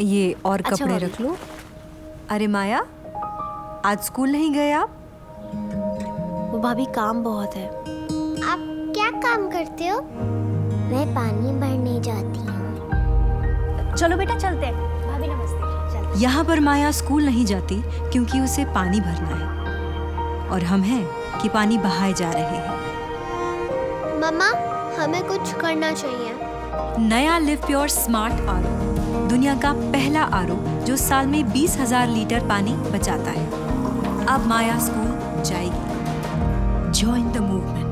ये और अच्छा, कपड़े रख लो। अरे माया आज स्कूल नहीं गए आप? वो भाभी काम बहुत है। आप क्या काम करते हो? मैं पानी भरने जाती हूँ। चलो बेटा चलते हैं। भाभी नमस्ते। चलते यहाँ पर माया स्कूल नहीं जाती क्योंकि उसे पानी भरना है। और हम हैं कि पानी बहाए जा रहे हैं। मम्मा हमें कुछ करना चाहिए। नया लिव प्योर स्मार्ट आर दुनिया का पहला आर जो साल में बीस हज़ार लीटर पानी बचाता है। अब माया स्कूल जाएगी। Join the movement